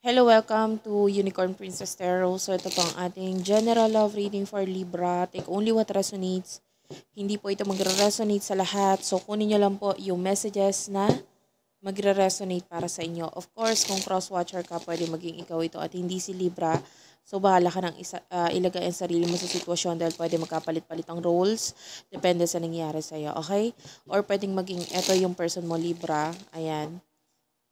Hello, welcome to Unicorn Princess Tarot. So, ito po ang ating general love reading for Libra. Take only what resonates. Hindi po ito magre-resonate sa lahat. So, kunin nyo lang po yung messages na magre-resonate para sa inyo. Of course, kung cross-watcher ka, pwede maging ikaw ito at hindi si Libra. So, bahala ka ng isa, uh, ilagay ang sarili mo sa sitwasyon dahil pwede magkapalit-palit ang roles. Depende sa nangyayari sa'yo, okay? Or pwedeng maging, ito yung person mo, Libra. Ayan.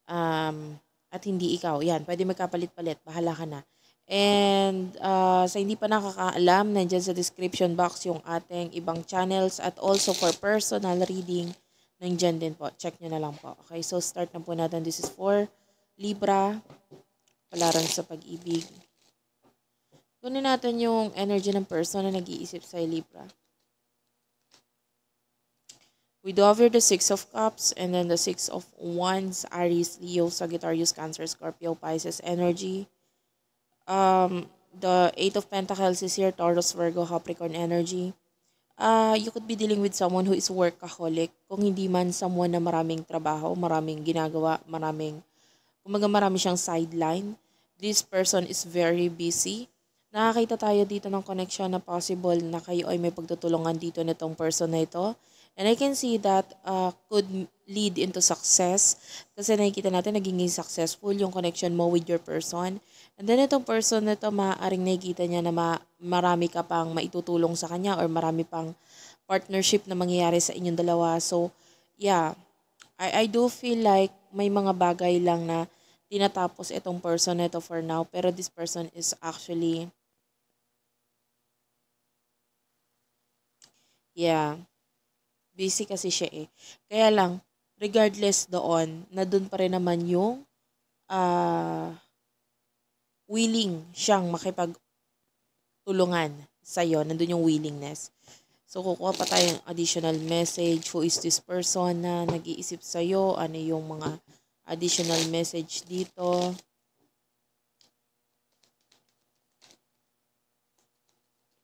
Um, at hindi ikaw. Yan, pwede magkapalit-palit. Bahala ka na. And uh, sa hindi pa nakakaalam, nandiyan sa description box yung ating ibang channels at also for personal reading, nandiyan din po. Check nyo na lang po. Okay, so start na po natin. This is for Libra, palaran sa pag-ibig. Kunin natin yung energy ng person na nag-iisip sa Libra. We here the Six of Cups and then the Six of Wands, Aries, Leo, Sagittarius, Cancer, Scorpio, Pisces energy. Um, the Eight of Pentacles is here, Taurus, Virgo, Capricorn energy. Uh, you could be dealing with someone who is workaholic. Kung hindi man someone na maraming trabaho, maraming ginagawa, maraming, kumaga marami siyang sideline. This person is very busy. Nakakita tayo dito ng connection na possible na kayo ay may pagtutulungan dito nitong person na ito And I can see that uh, could lead into success kasi nakikita natin naging successful yung connection mo with your person. And then itong person na ito, maaaring nakikita niya na ma marami ka pang maitutulong sa kanya or marami pang partnership na mangyayari sa inyong dalawa. So, yeah, I, I do feel like may mga bagay lang na tinatapos itong person na ito for now. Pero this person is actually, yeah, Busy kasi siya eh. Kaya lang, regardless doon, na doon pa rin naman yung uh, willing siyang makipagtulungan sa'yo. Nandun yung willingness. So, kukuha pa tayong additional message. Who is this person na nag-iisip sa'yo? Ano yung mga additional message dito?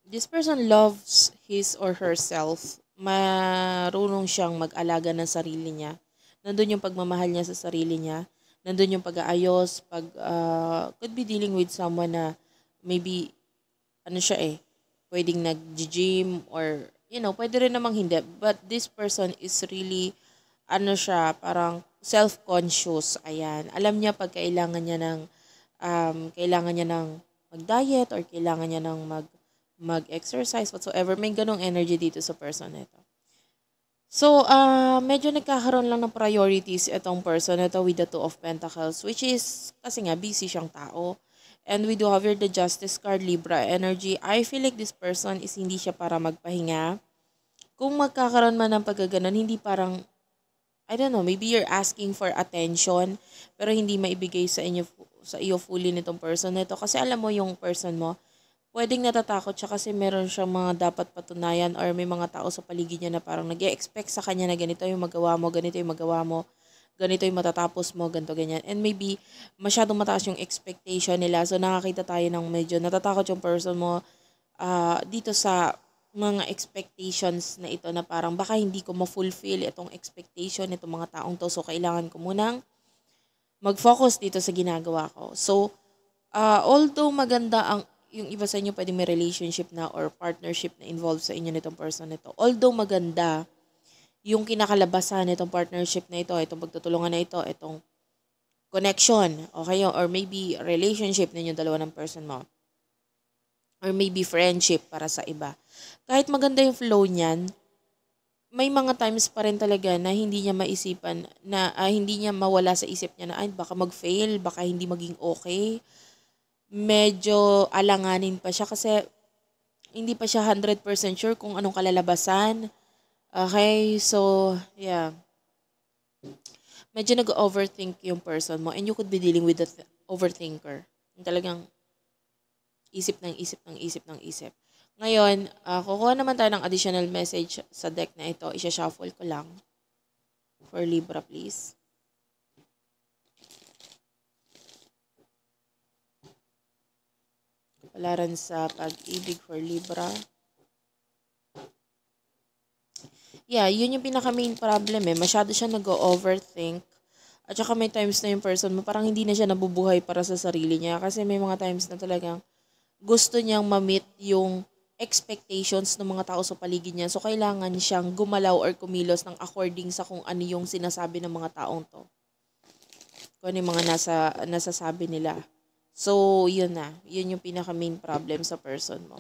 This person loves his or herself marunong siyang mag-alaga ng sarili niya. Nandun yung pagmamahal niya sa sarili niya. Nandun yung pag-aayos, pag, uh, could be dealing with someone na maybe, ano siya eh, pwedeng nag-gym or, you know, pwede rin namang hindi. But this person is really, ano siya, parang self-conscious. Ayan. Alam niya pag kailangan niya ng, um, kailangan niya ng mag-diet or kailangan niya ng mag mag-exercise, whatsoever. May ganong energy dito sa person nito. So, uh, medyo nagkakaroon lang ng priorities itong person ito with the Two of Pentacles, which is, kasi nga, busy siyang tao. And we do have here the Justice card, Libra energy. I feel like this person is hindi siya para magpahinga. Kung magkakaroon man ng pagkaganon, hindi parang, I don't know, maybe you're asking for attention, pero hindi maibigay sa inyo sa iyo fully nitong person nito. Kasi alam mo yung person mo, pwedeng natatakot siya kasi meron siyang mga dapat patunayan or may mga tao sa paligid niya na parang nag expect sa kanya na ganito yung magawa mo, ganito yung magawa mo, ganito yung matatapos mo, ganito, ganyan. And maybe masyadong mataas yung expectation nila. So nakakita tayo ng medyo natatakot yung person mo uh, dito sa mga expectations na ito na parang baka hindi ko ma-fulfill itong expectation itong mga taong to. So kailangan ko munang mag-focus dito sa ginagawa ko. So, uh, although maganda ang yung iba sa inyo pwede may relationship na or partnership na involved sa inyo nitong person nito. Although maganda, yung kinakalabasan nitong partnership na ito, itong pagtutulungan na ito, itong connection, okay, or maybe relationship ninyo dalawa ng person mo. Or maybe friendship para sa iba. Kahit maganda yung flow niyan, may mga times pa rin talaga na hindi niya maisipan, na uh, hindi niya mawala sa isip niya na ay baka mag-fail, baka hindi maging okay medyo alanganin pa siya kasi hindi pa siya 100% sure kung anong kalalabasan. Okay, so, yeah. Medyo nag-overthink yung person mo and you could be dealing with the th- overthinker. Yung talagang isip ng isip ng isip ng isip. Ngayon, uh, kukuha naman tayo ng additional message sa deck na ito. Isha-shuffle ko lang. For Libra, please. Palaran sa pag-ibig for Libra. Yeah, yun yung pinaka main problem eh. Masyado siya nag-overthink. At saka may times na yung person mo, parang hindi na siya nabubuhay para sa sarili niya. Kasi may mga times na talagang gusto niyang ma-meet yung expectations ng mga tao sa paligid niya. So, kailangan siyang gumalaw or kumilos ng according sa kung ano yung sinasabi ng mga taong to. Kung ano yung mga nasa, nasasabi nila. So, yun na. Yun yung pinaka main problem sa person mo.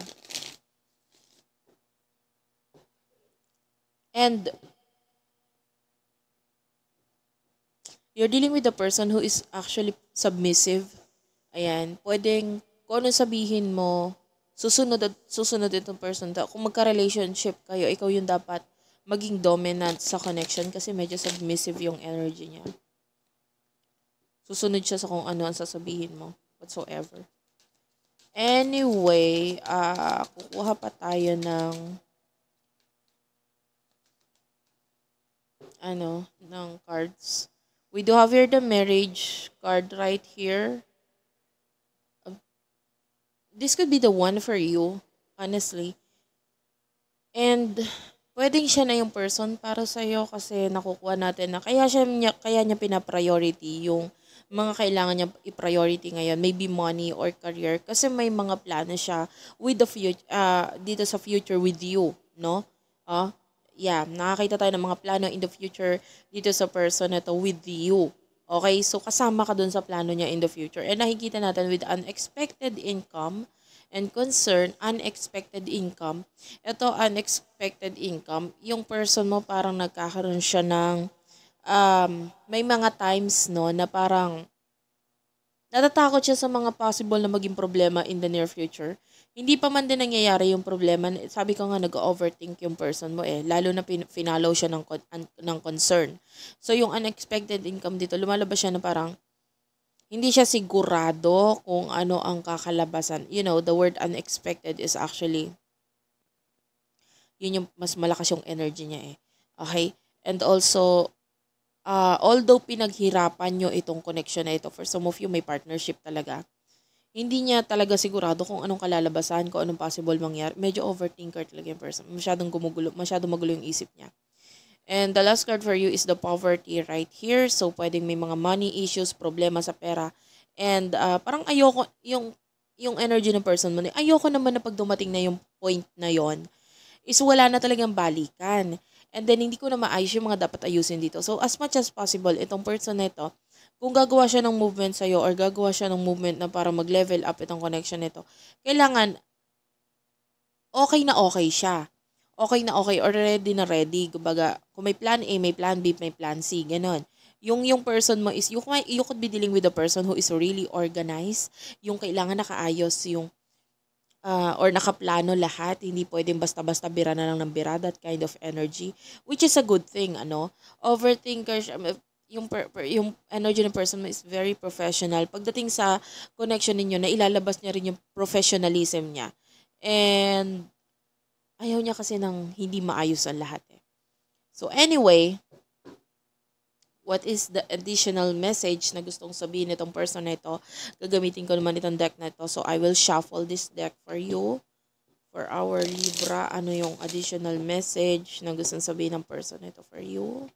And you're dealing with a person who is actually submissive. Ayan, pwedeng kung ano sabihin mo, susunod at susunod itong person. Kung magka-relationship kayo, ikaw yung dapat maging dominant sa connection kasi medyo submissive yung energy niya. Susunod siya sa kung ano ang sasabihin mo, whatsoever. Anyway, uh, kukuha pa tayo ng ano, ng cards. We do have here the marriage card right here. This could be the one for you, honestly. And pwedeng siya na yung person para sa iyo kasi nakukuha natin na kaya siya kaya niya pina-priority yung mga kailangan niya i-priority ngayon, maybe money or career kasi may mga plano siya with the future uh, dito sa future with you, no? Uh, yeah, nakakita tayo ng mga plano in the future dito sa person na to with you. Okay, so kasama ka dun sa plano niya in the future. And nakikita natin with unexpected income and concern, unexpected income. Ito, unexpected income, yung person mo parang nagkakaroon siya ng, um, may mga times no, na parang natatakot siya sa mga possible na maging problema in the near future hindi pa man din nangyayari yung problema. Sabi ko nga, nag-overthink yung person mo eh. Lalo na pin- siya ng, ng concern. So, yung unexpected income dito, lumalabas siya na parang hindi siya sigurado kung ano ang kakalabasan. You know, the word unexpected is actually yun yung mas malakas yung energy niya eh. Okay? And also, uh, although pinaghirapan nyo itong connection na ito, for some of you, may partnership talaga hindi niya talaga sigurado kung anong kalalabasan, kung anong possible mangyari. Medyo overthinker talaga yung person. Masyadong gumugulo, masyadong magulo yung isip niya. And the last card for you is the poverty right here. So, pwedeng may mga money issues, problema sa pera. And uh, parang ayoko, yung, yung energy ng person mo, ayoko naman na pag dumating na yung point na yon is wala na talagang balikan. And then, hindi ko na maayos yung mga dapat ayusin dito. So, as much as possible, itong person na ito, kung gagawa siya ng movement sa'yo or gagawa siya ng movement na para mag-level up itong connection nito, kailangan okay na okay siya. Okay na okay or ready na ready. Kumbaga, kung may plan A, may plan B, may plan C, ganun. Yung yung person mo is, you, you could be dealing with a person who is really organized. Yung kailangan nakaayos yung uh, or nakaplano lahat. Hindi pwedeng basta-basta bira na lang ng bira, that kind of energy. Which is a good thing, ano. Overthinkers, yung per, per, yung energy ng person is very professional. Pagdating sa connection ninyo, na ilalabas niya rin yung professionalism niya. And ayaw niya kasi ng hindi maayos ang lahat eh. So anyway, what is the additional message na gustong sabihin nitong person na ito? Gagamitin ko naman itong deck na ito. So I will shuffle this deck for you. For our Libra, ano yung additional message na gustong sabihin ng person na ito for you?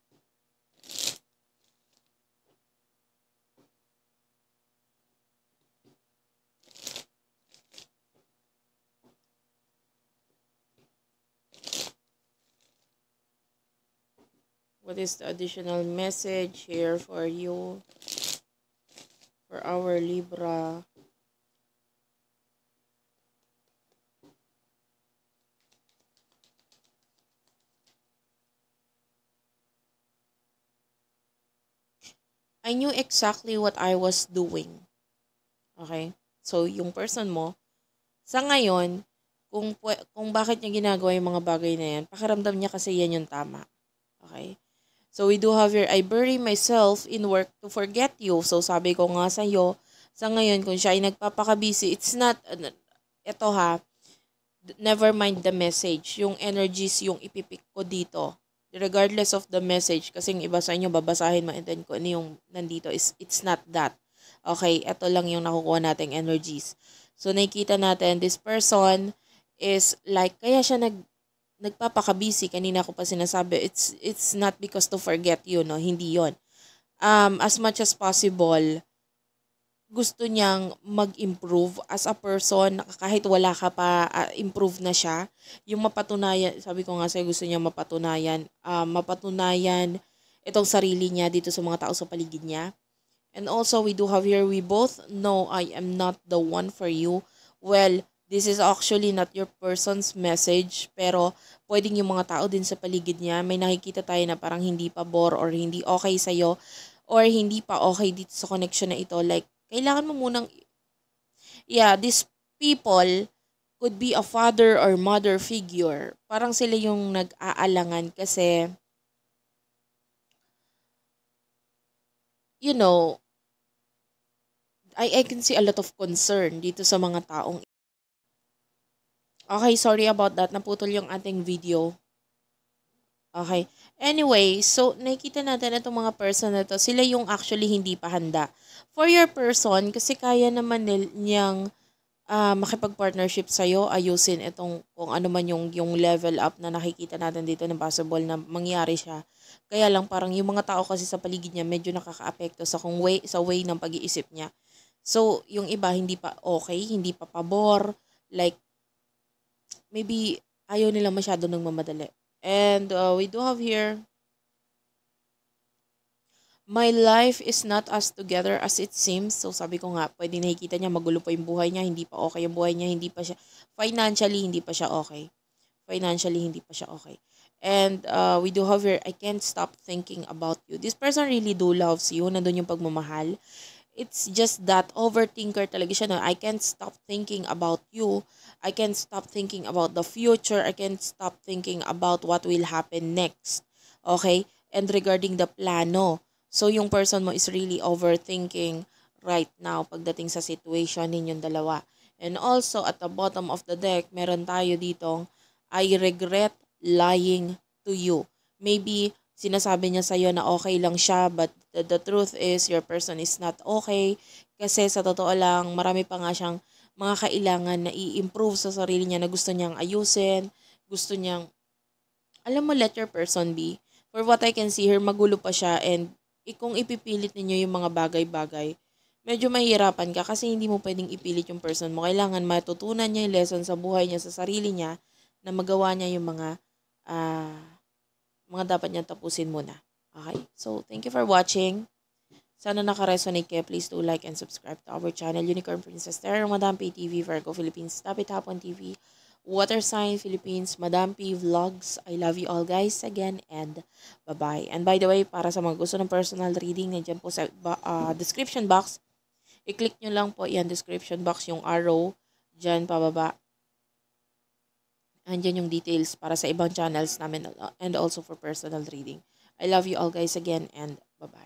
What is the additional message here for you for our Libra I knew exactly what I was doing. Okay? So, yung person mo, sa ngayon, kung, kung bakit niya ginagawa yung mga bagay na yan, pakiramdam niya kasi yan yung tama. Okay? So we do have here, I bury myself in work to forget you. So sabi ko nga sa iyo, sa ngayon kung siya ay nagpapakabisi, it's not, ito ha, never mind the message. Yung energies yung ipipik ko dito. Regardless of the message, kasi yung iba sa inyo, babasahin then kung ano yung nandito, is, it's not that. Okay, ito lang yung nakukuha nating energies. So nakikita natin, this person is like, kaya siya nag, nagpapakabisi kanina ko pa sinasabi it's it's not because to forget you no hindi yon um, as much as possible, gusto niyang mag-improve as a person, kahit wala ka pa, uh, improve na siya. Yung mapatunayan, sabi ko nga sa'yo, gusto niya mapatunayan, uh, mapatunayan itong sarili niya dito sa mga tao sa paligid niya. And also, we do have here, we both know I am not the one for you. Well, this is actually not your person's message, pero pwedeng yung mga tao din sa paligid niya, may nakikita tayo na parang hindi pa bore or hindi okay sa'yo, or hindi pa okay dito sa connection na ito. Like, kailangan mo munang, yeah, these people could be a father or mother figure. Parang sila yung nag-aalangan kasi, you know, I, I can see a lot of concern dito sa mga taong Okay, sorry about that. Naputol yung ating video. Okay. Anyway, so nakikita natin itong mga person na to, sila yung actually hindi pa handa for your person, kasi kaya naman niyang uh, makipag-partnership sa'yo, ayusin itong kung ano man yung, yung level up na nakikita natin dito na possible na mangyari siya. Kaya lang parang yung mga tao kasi sa paligid niya medyo nakaka-apekto sa kung way, sa way ng pag-iisip niya. So, yung iba hindi pa okay, hindi pa pabor, like maybe ayaw nila masyado ng mamadali. And uh, we do have here My life is not as together as it seems. So sabi ko nga, pwede nakikita niya magulo pa yung buhay niya, hindi pa okay yung buhay niya, hindi pa siya, financially, hindi pa siya okay. Financially, hindi pa siya okay. And uh, we do have here, I can't stop thinking about you. This person really do loves you. Nandun yung pagmamahal. It's just that overthinker talaga siya na I can't stop thinking about you. I can't stop thinking about the future. I can't stop thinking about what will happen next. Okay? And regarding the plano, So, yung person mo is really overthinking right now pagdating sa situation ninyong dalawa. And also, at the bottom of the deck, meron tayo ditong, I regret lying to you. Maybe, sinasabi niya sa'yo na okay lang siya, but the, the truth is, your person is not okay. Kasi sa totoo lang, marami pa nga siyang mga kailangan na i-improve sa sarili niya na gusto niyang ayusin, gusto niyang, alam mo, let your person be. For what I can see here, magulo pa siya and kung ipipilit ninyo yung mga bagay-bagay, medyo mahihirapan ka kasi hindi mo pwedeng ipilit yung person mo. Kailangan matutunan niya yung lesson sa buhay niya, sa sarili niya, na magawa niya yung mga uh, mga dapat niya tapusin muna. Okay? So, thank you for watching. Sana naka-resonate kayo. Please do like and subscribe to our channel, Unicorn Princess Terror, Madam PTV, Virgo Philippines, Tapit Hapon TV, Water Sign Philippines, Madam P Vlogs. I love you all guys again and bye-bye. And by the way, para sa mga gusto ng personal reading, nandiyan po sa uh, description box. I-click nyo lang po yan description box, yung arrow dyan pababa. Andyan yung details para sa ibang channels namin and also for personal reading. I love you all guys again and bye-bye.